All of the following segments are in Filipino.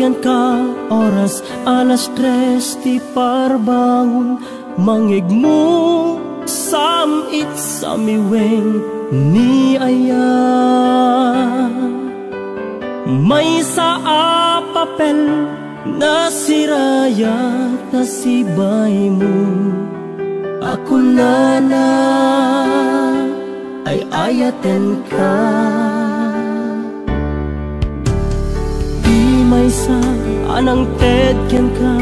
Tawagyan ka oras alas tres Ti parbangon. Mangigmo Samit sa miweng Ni aya. May sa papel Na siraya na sibay mo Ako na na Ay ayaten ka may sa anang ted ken ka?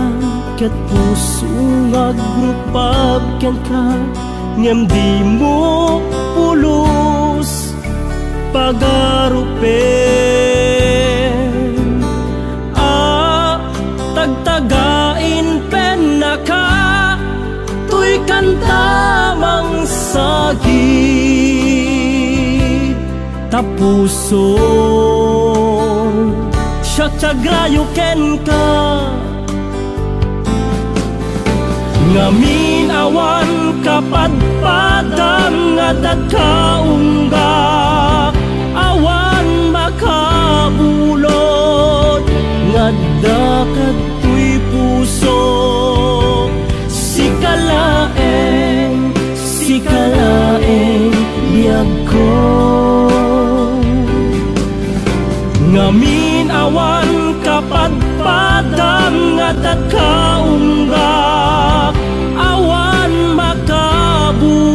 Ket puso nga grupab ken ka? Ngem di mo pulos pagarupen ah tagtagain pen naka tuy kantamang sagit tapuso Syacagrayo ken ka. Ngamin awan kapadpadang nga dagkaunggak Awan makabulot nga dakatoy puso. Sikalaeng, sikalaeng biyag ko Ngamin awan kapadpadang at kaunggak awan makabulod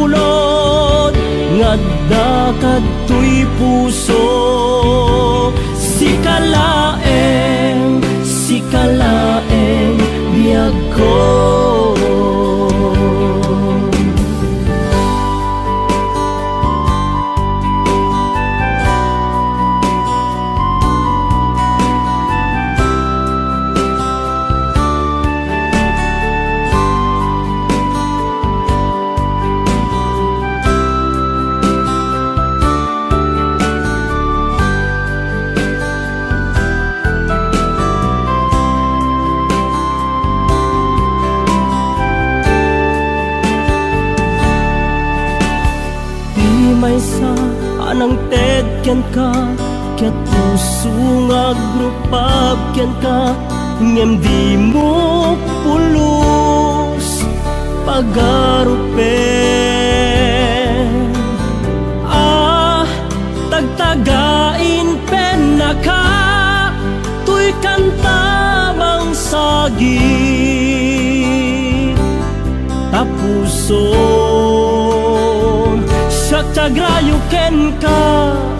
ngadda tuy puso. Sikalaeng sikalaeng biyag ko ken ka Ket puso nga grupab ken ka Ngem di mo pulos pagarupe. Ah, tagtagain pen na ka Tuy kantabang sagit Tapuson Siya tagrayo ken ka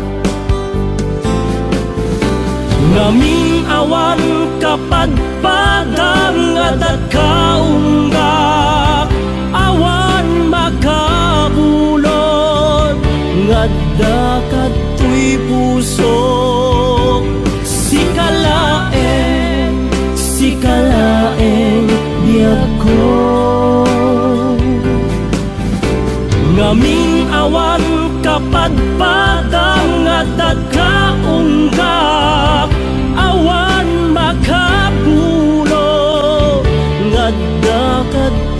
Ngaming awan kapadpadang at kaunggak. Awan makabulod Ngadda kato'y puso. Sikalaeng, sikalaeng biyag ko. Ngaming awan kapadpadang ngadda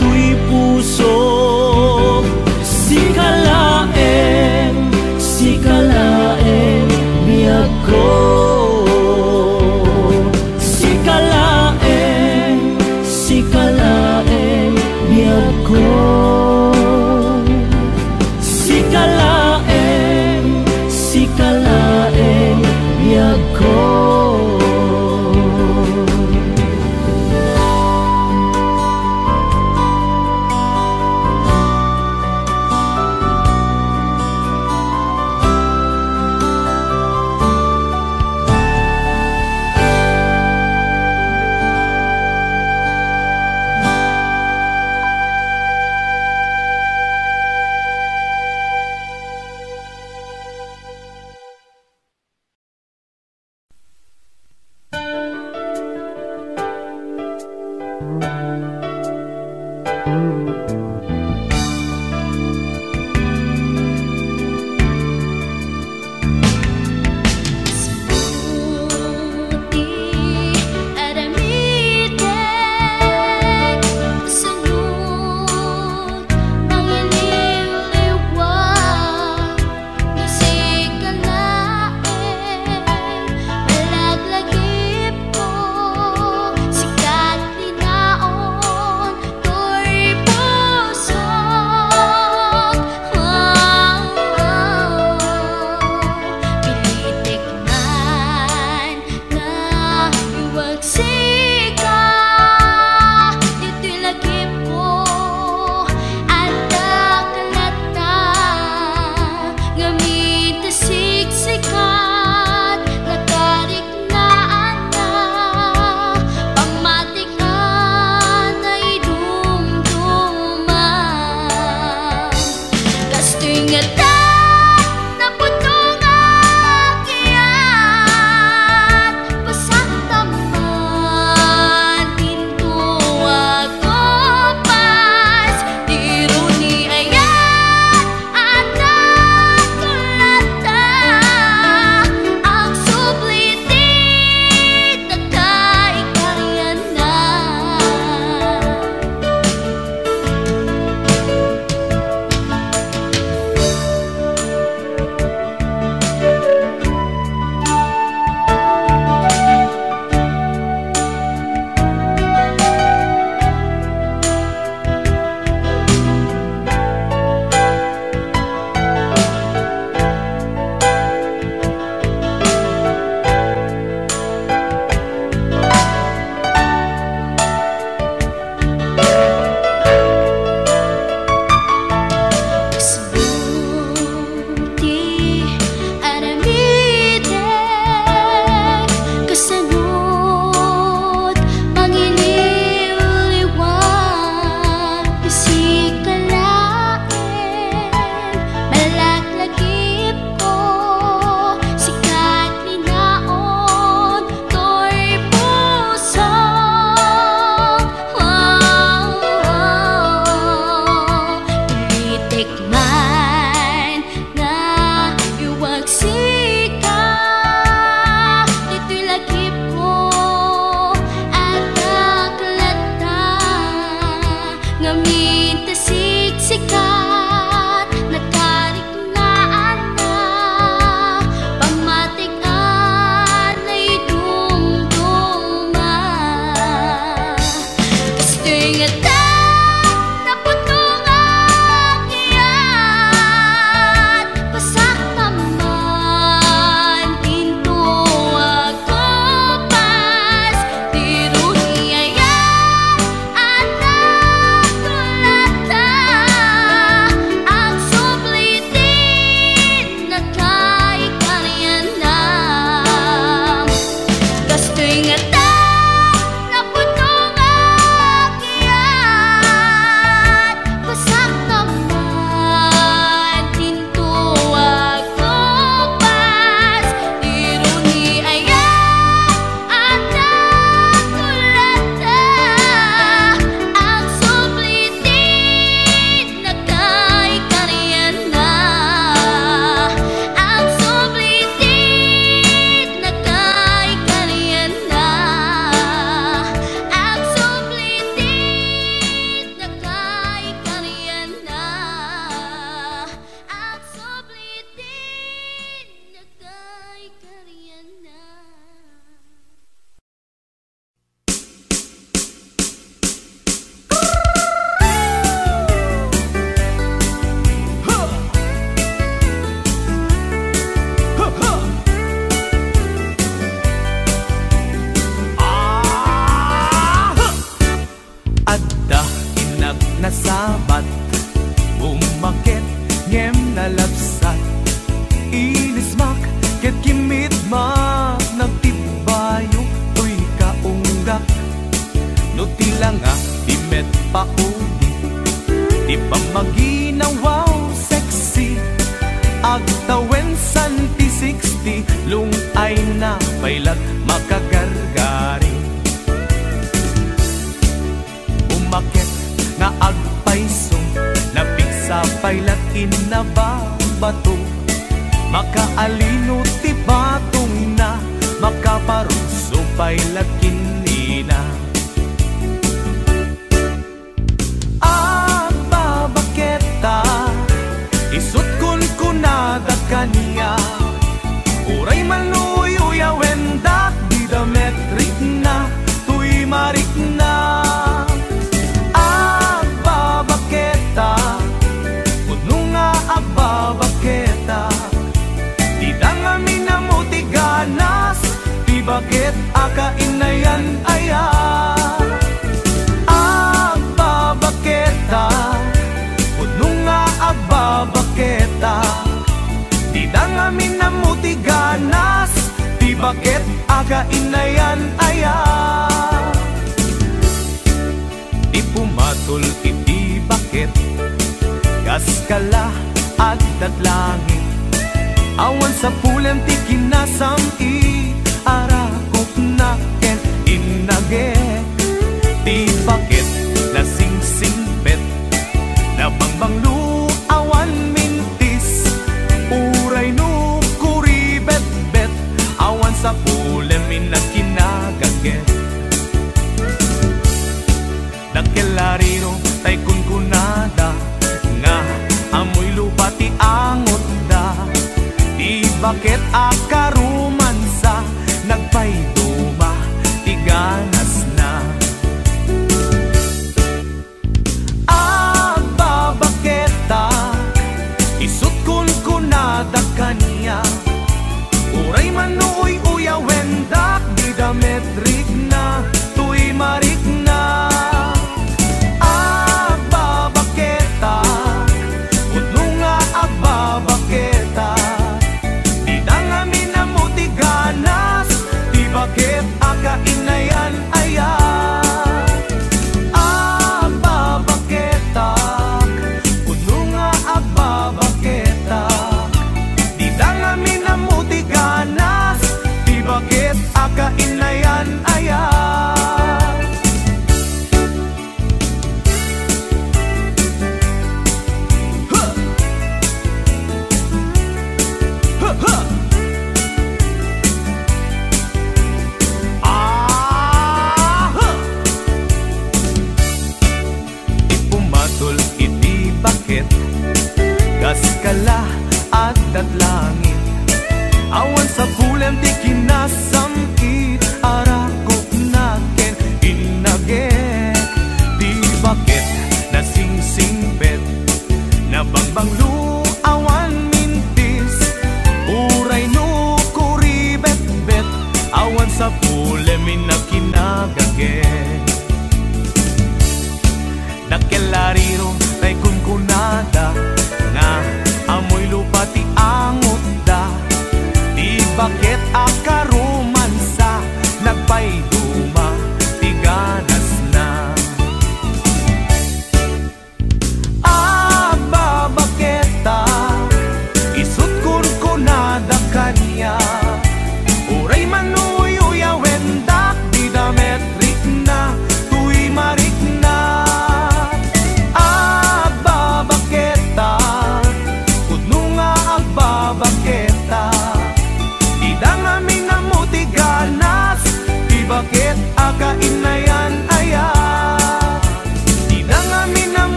Alaglag-ip ko pailat kinababato Makaalino ti batong na Makaparuso pailat kinina Ang babaketa Isut kun kunada kaniya. Uray maluyuyawin yan aya Ababaketa Puno nga ababaketa Di na ngamin Di bakit aga inayan aya Di pumatol iti bakit? Gas kala Awan sa pulem ti kinasam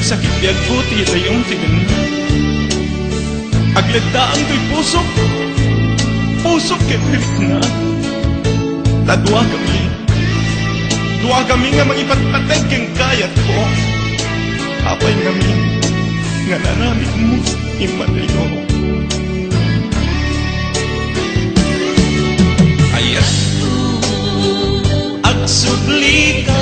sakit biag puti sa iyong tingin. Aglagda ang tuy pusok Pusok kay na Tadwa kami. Dua kami nga mangipatpatay keng kayat ko. Apay kami. Nga nanamit mo imanayo Ayas. Agsubli ka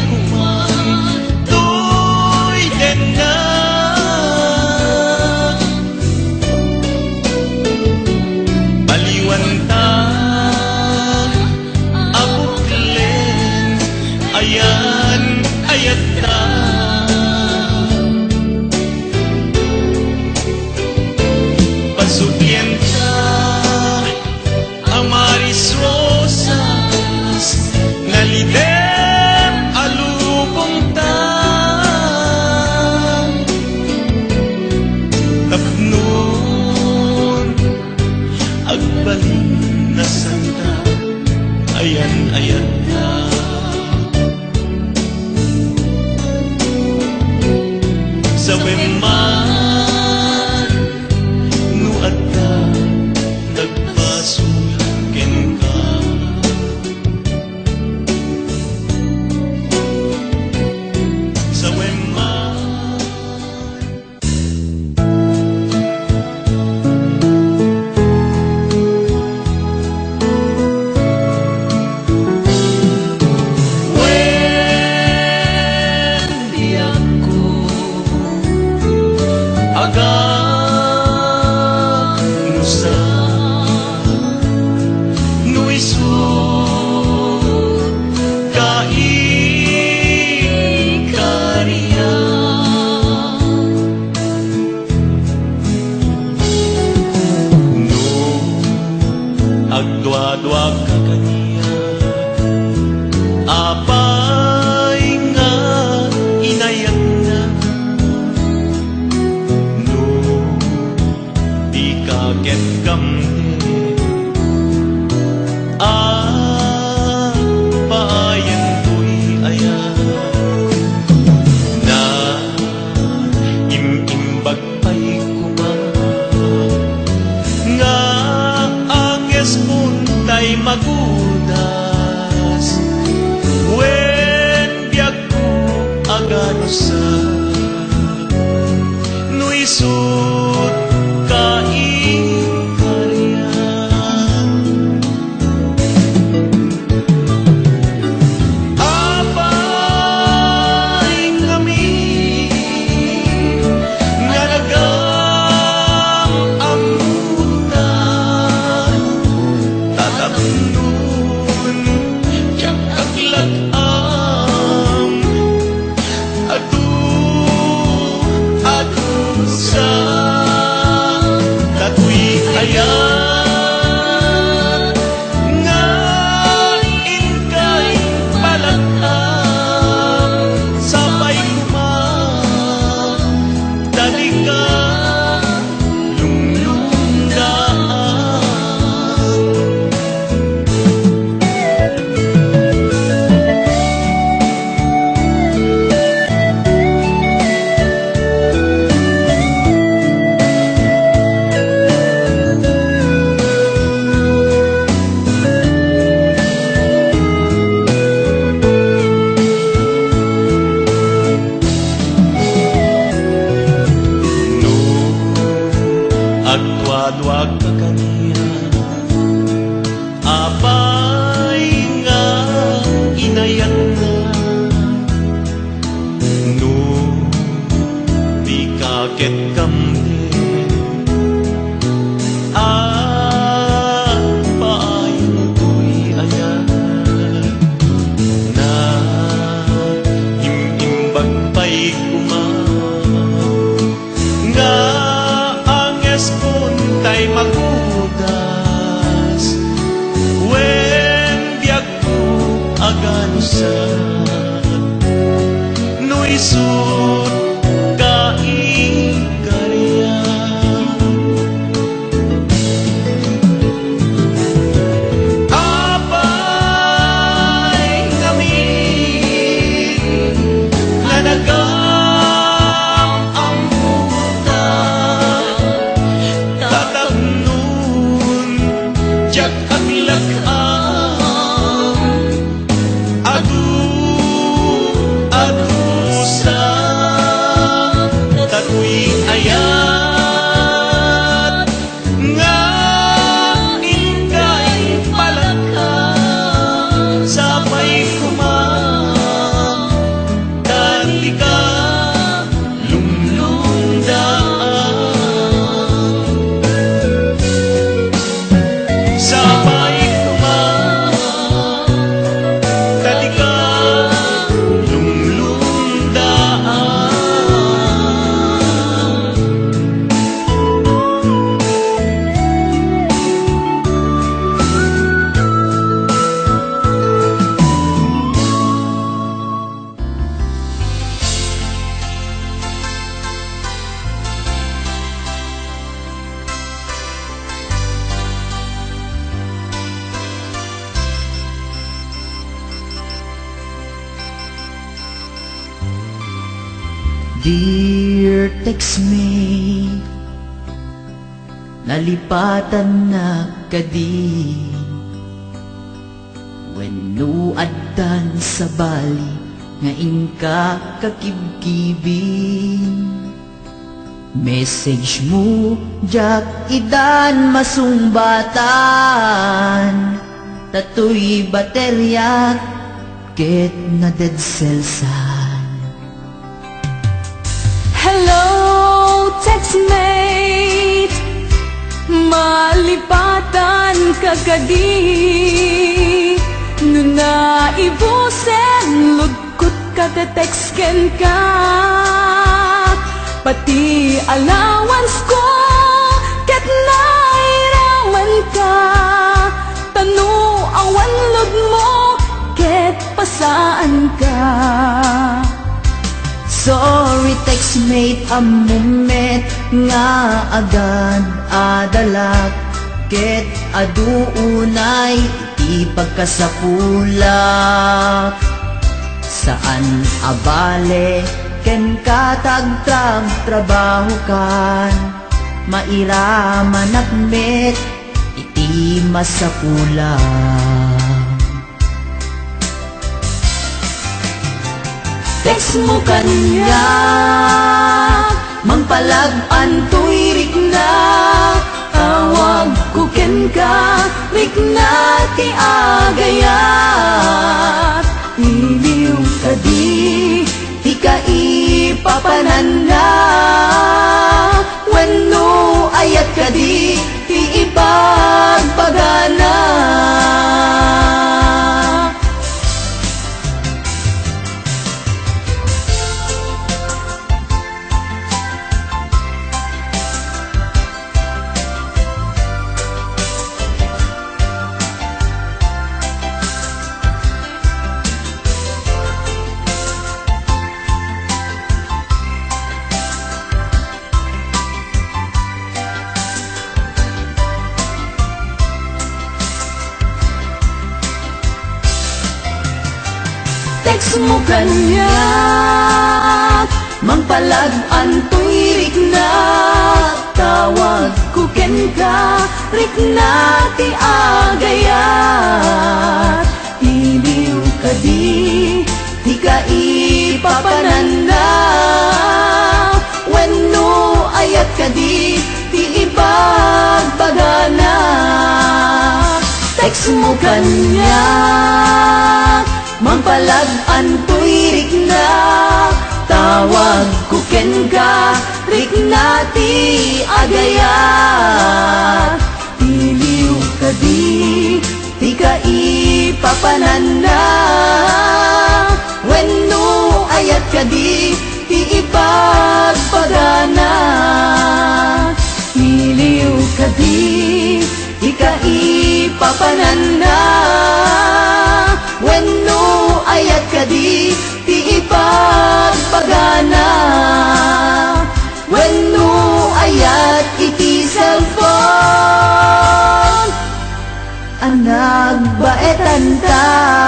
âmago message mo Jack Idan masumbatan. Tatoy baterya Ket na dead cellsan Hello textmate Malipatan kagadi Nuna ibusen Lugkot ka text ka. Pati allowance ko Kat nairaman ka. Tanu ang wanlod mo Ket pasaan ka? Sorry textmate amumet Nga agad adalak. Ket aduunay Di pagkasapulak. Saan abale? ken ka tagtrab trabaho kan. Mairaman at met iti masapula Text mo kanya Mangpalagan to'y rikna Tawag ko ken ka Rikna ti agayat. Iliw ka ipapanan na Wano ayat ka di Ti ipagbagana mo kanya Mangpalag antoy rik na. Tawag ko ken ka Rik na ti agayat Iliw ka di Di ka ipapanan na. Weno ayat ka di Ti ipagbagana. Text mo kanya Mangpalag antoy rik na Tawag ko ken ka Rik na ti agayat Iliw ka di Di ka ipapanan na Weno ayat ka di Ti ipagpagana. Iliw ka di Di ka ipapanan na Weno ayat ka di Ti ipagpagana. Weno ayat iti cellphone. Anag baetan ta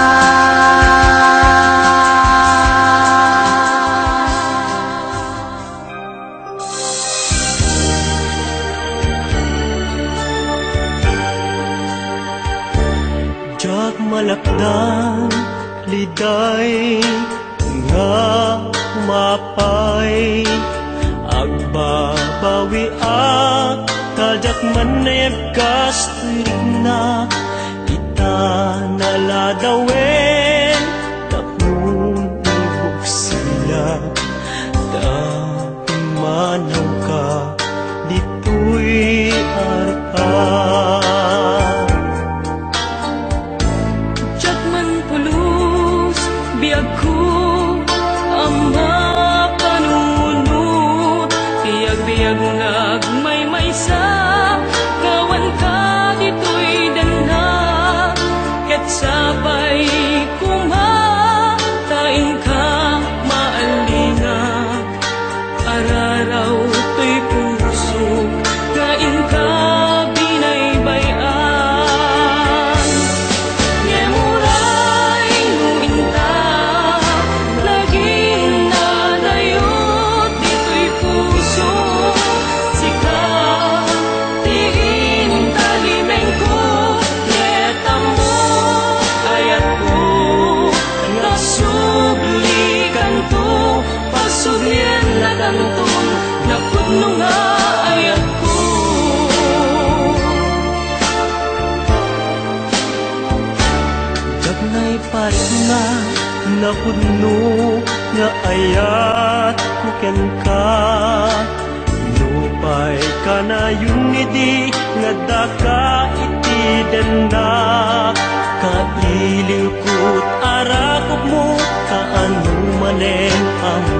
I'm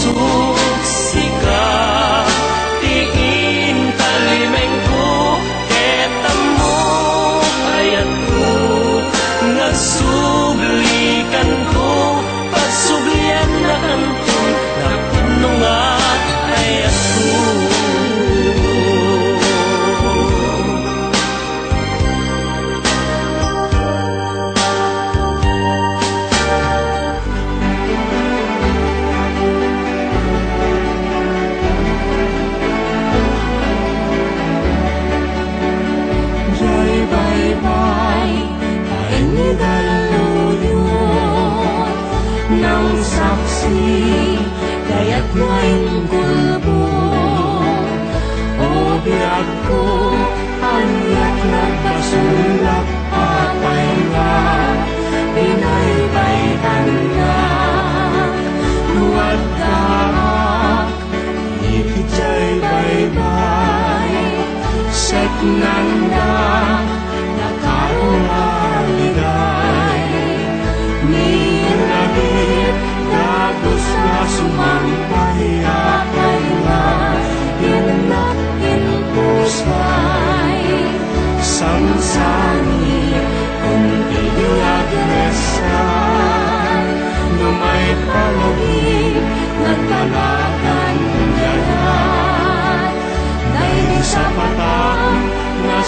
soul.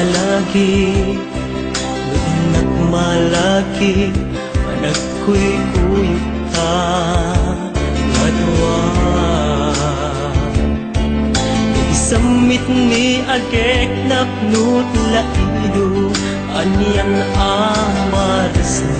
malaki. Luinak malaki Managkuy-kuyok ta Ngadwa Isamit ni agek Napnut laido Anyang amaras na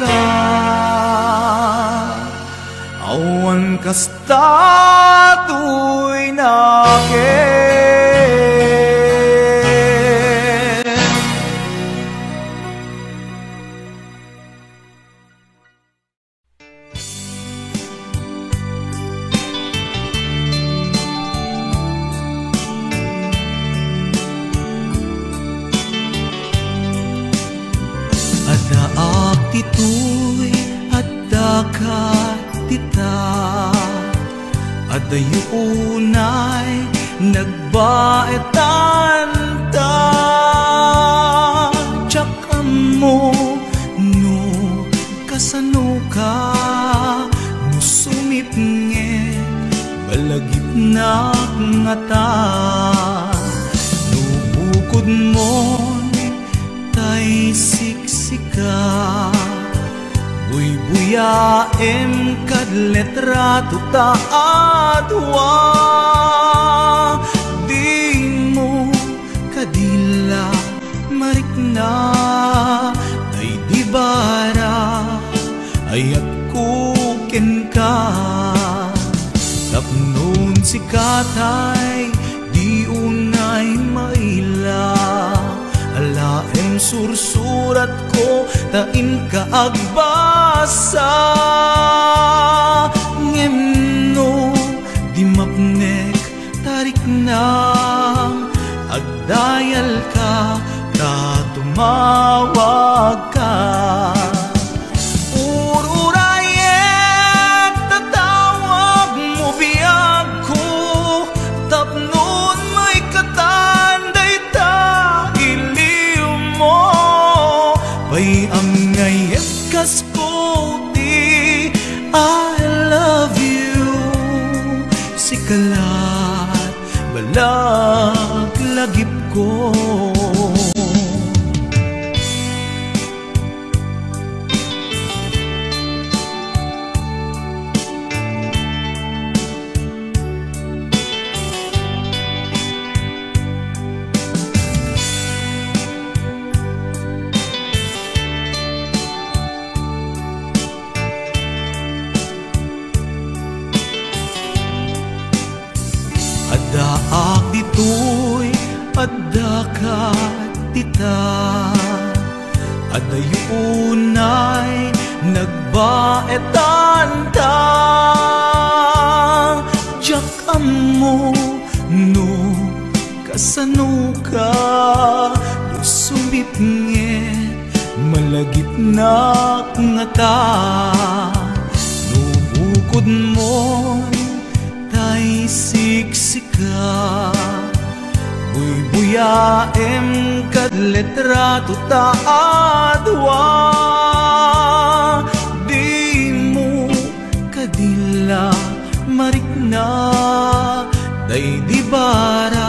ka. Awan kasta tu'y nakin Ada yunay nagbaetan ta Tsaka mo no kasano ka No sumipnge balagip na nga ta No bukod mo tay siksika Buy-buyaem kad letrato ta adwa. Di mo kadila marikna Ay di bara ayat kuken ka. Tapnon si katay di unay maila Alaem sursurat ko tain ka agbasa Ngemno di mapnek tarik na. Agdayal ka ta tumawag ka adda ka tita Ada yunay nagbaetan ta Diyak amo no kasano ka? No sumbit nge malagip na nga ta No bukod mo tay siksika Buy-buyaem kad letrato ta adwa Di mo kadila marikna Day di barat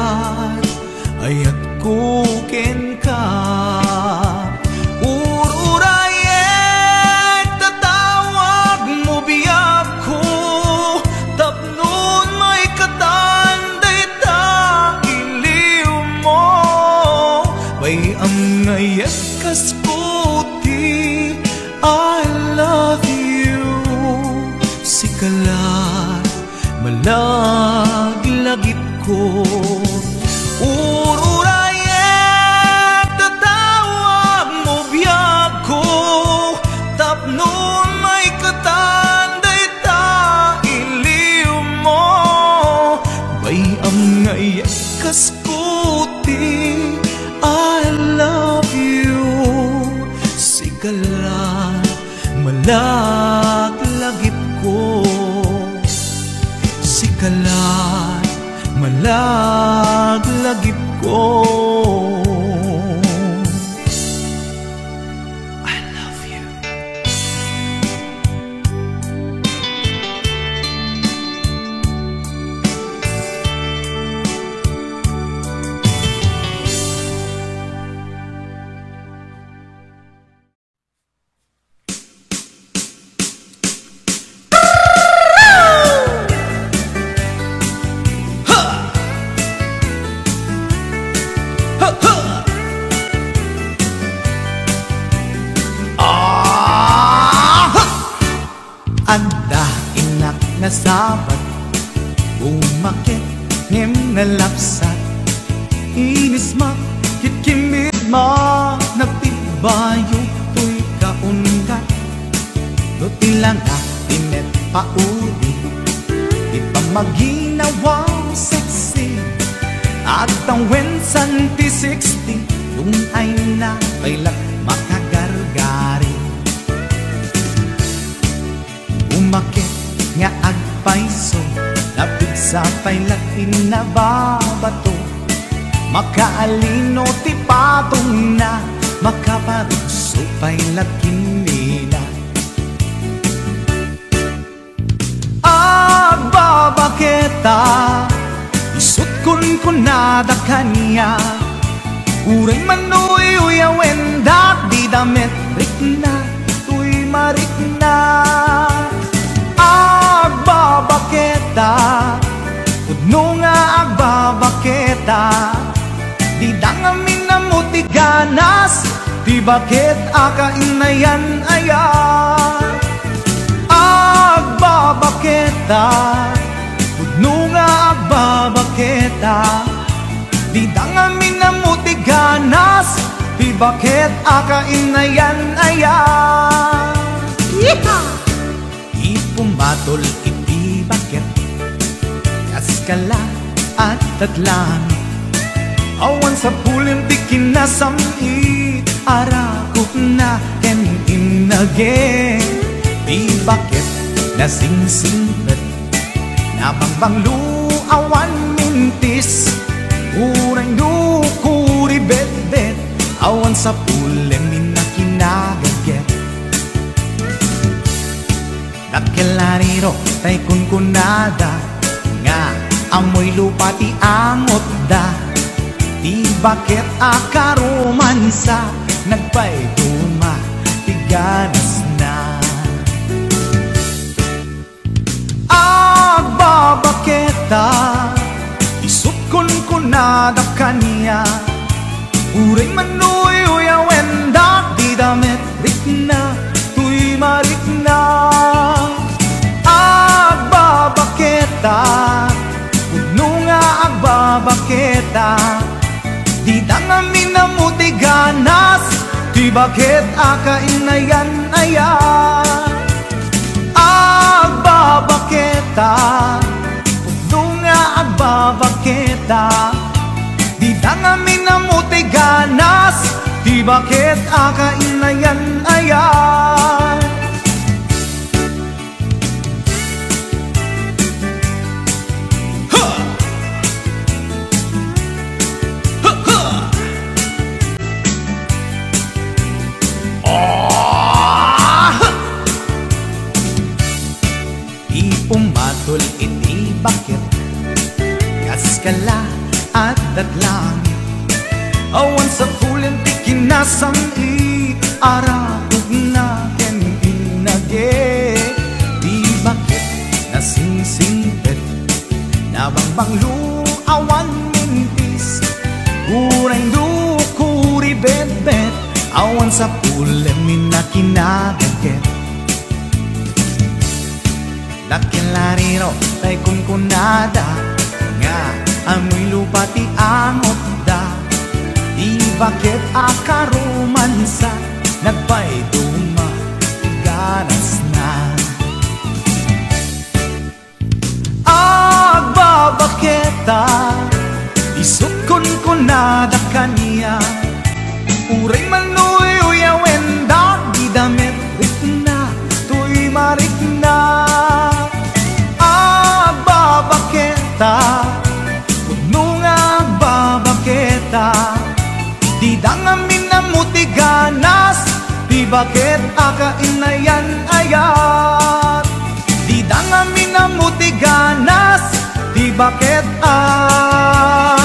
Umakit ngem nalapsat Inis ma kitkimit ma Nagtibayo to'y kaungat Do tilang tinet pauli Di pa maginawang sexy? At ang wensan ti 60 Yung ay na kailat makagargari. Umakit nga agpaiso Lapit sa pailat inababato Makaalino ti patong na Makaparuso pailat kinila Agbabaketa Isut kun kunada kanya Uray manuy uyawen dak di damit rikna Tuy marikna Agbabaketa Udno nga agbabaketa Di dangamin na muti ganas. Di bakit akainayan ayan Agbabaketa. Udno nga agbabaketa Di dangamin na muti ganas. Di bakit akainayan ayan Ipumatol iti bakit Kaskala at tadlang Awan sa pulim ti kinasami Arakot na ken inage Di bakit nasingsingpet Nabangbanglu awan mintis. Uray nukuri bet-bet Awan sa pulim Dakelariro tay kunkunada. Nga amoy lupa ti amot da. Di bakit akaromansa Nagpay duma ti ganas na? Agbabaketa Isut kun kunada kanya Uray manuy Bakit akainayan ayan. Agbabaketa Puno nga agbabaketa Di dangamin na muti ganas Di bakit akainayan ayan Ipumatol iti bakit Kaskala at datlang Awan sa pulen ti kinasang i Arakog na ken inage. Di bakit nasingsingpet Nabangbang awan mintis Uray dukuri bet-bet Awan sa pulen minakinagaget Dakilariro tay kunkunada Nga amoy lupa ti angot da. Di bakit akaromansa Nagpay duma ganas na? Agbabaketa Isut kun kunada kanya Uray manuy uyawen agbabaketa Di dangamin na muti ganas Di bakit akainayan ayat? Di dangamin na muti ganas Di bakit akainayan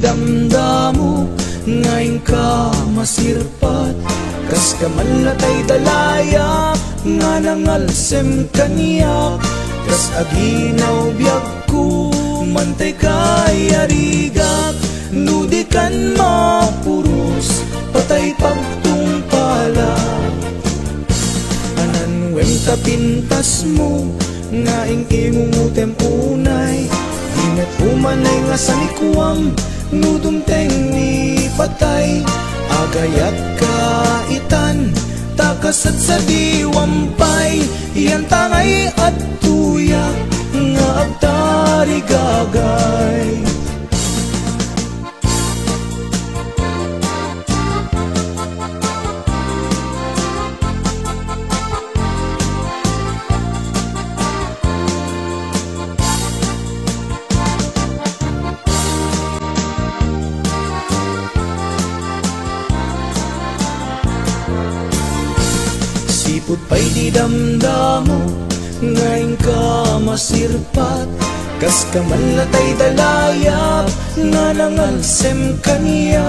damdamo Ngayon ka masirpat. Kas ka malatay dalaya Nga nangalsem kaniyak Kas aginaw biyag ko Mantay kay arigak Nudikan mapurus Patay pagtungpala Anan wem pintas mo Nga ing imumutem unay. Ingat umanay nga sa nikuam Nudumteng ni patay. Agayat kaitan Takasat sa diwampay Yan tangay at tuyak Nga agtari gagay pa'y di damdamo Ngayon ka masirpat. Kas ka malatay dalayap Nga nangalsem kaniya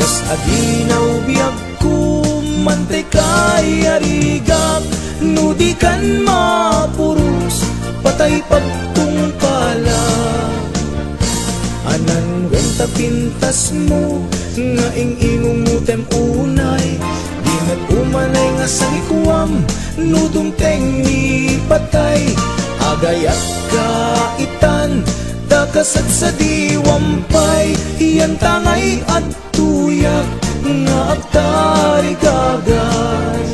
Kas aginaw biyag ko Mantay kay arigap. Nudi kan mapurus Patay pagtungpala Anan wenta pintas mo Nga ing ingumutem unay Di nag-umanay nga sa ikuam Nudong teng ni patay. Agayat kaitan Dakasat sa diwampay Iyan tangay at tuyak Nga agtari gagay.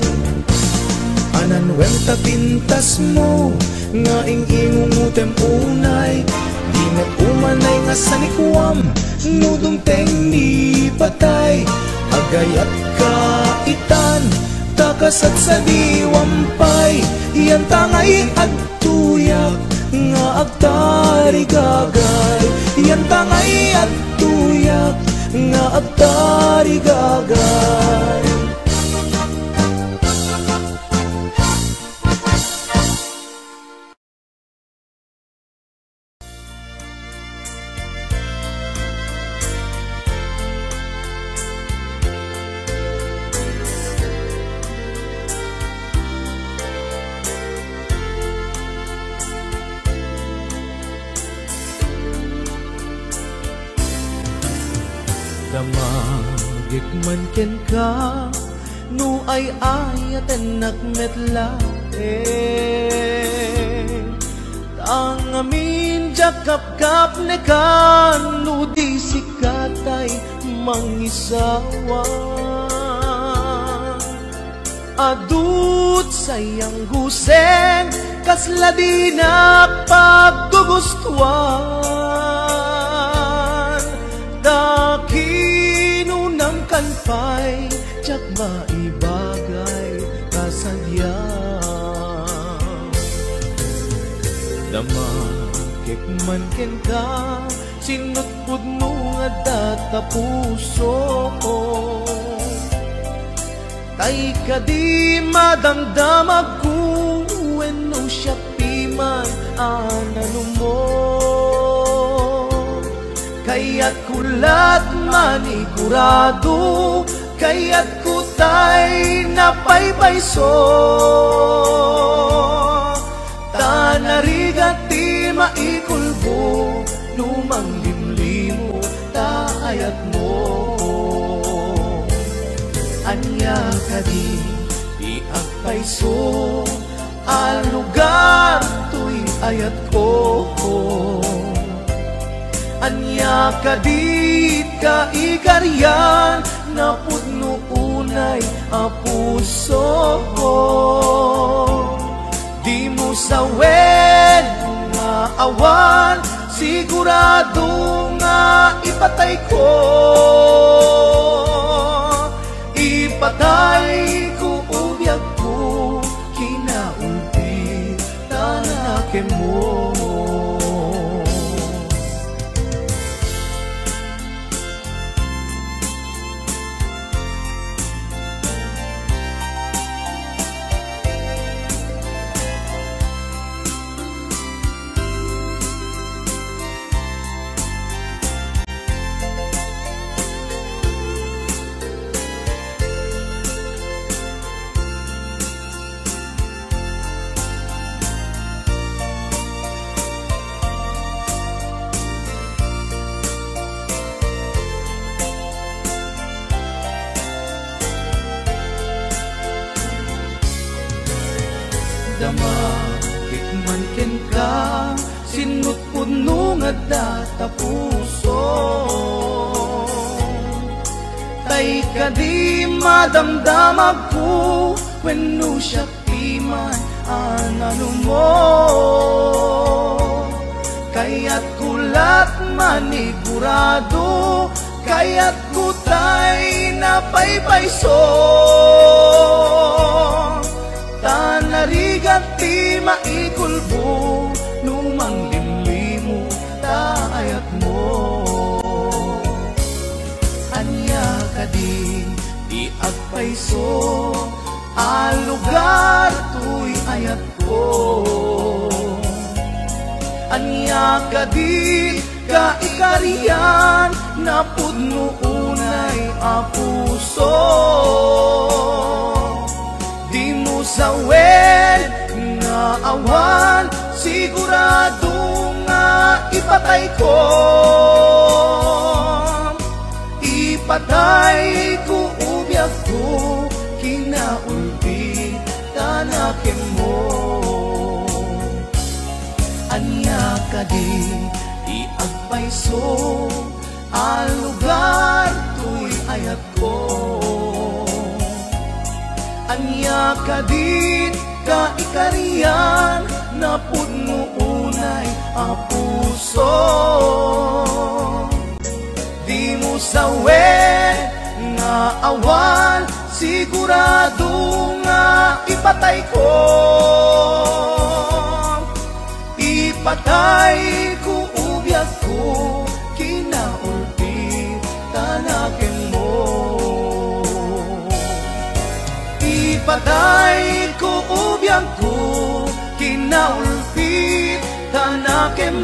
Anan wenta pintas mo Nga ing ingumutem unay. Di nag-umanay nga sa nikuam Nudong teng ni patay. Agayat kaitan Takasat sa diwampay Iyan tangay at tuyak Nga agtari gagay. Iyan tangay at tuyak Nga agtari gagay ayaten nakmetla eh Ang amin jakap kap ne kan Nu di sikatay mangisawan Adut sayang gusen Kasla di na paggugustuhan. Dakinunang kanpay Tsak man ken ka Sinutpud mo nga data puso Tay ka di madamdamag ko When no siya piman anano mo. Kaya't kulat manigurado Kaya't kutay napaypayso Tanarigat maikulbo Lumang limlimo taayat mo. Anya ka di di agpayso Al lugar tuy ayat ko. Anya ka di ka igaryan Na pudno unay a puso Di mo sawen awan Sigurado nga ipatay ko. Ipatay When no siya piman ang ano mo. Kaya't kulat manigurado Kaya't kutay na paypayso Tanarigat ti maikulbo Numang limlimo taayat mo. Anya ka di di agpayso lugar tuy ayat ko Anya ka di ka ikariyan na pudno unay a puso Di mo sawen nga awan sigurado nga ipatay ko. Ipatay Anya ka di iagpayso Ang lugar tuy ayat ko. Anya ka di ka ikariyan Na pudno unay a puso. Di mo sawen nga awan Sigurado nga ipatay ko Ipatay ko ubyak ko Kinaulpi tanakin mo. Ipatay ko ubyak ko Kinaulpi tanakin mo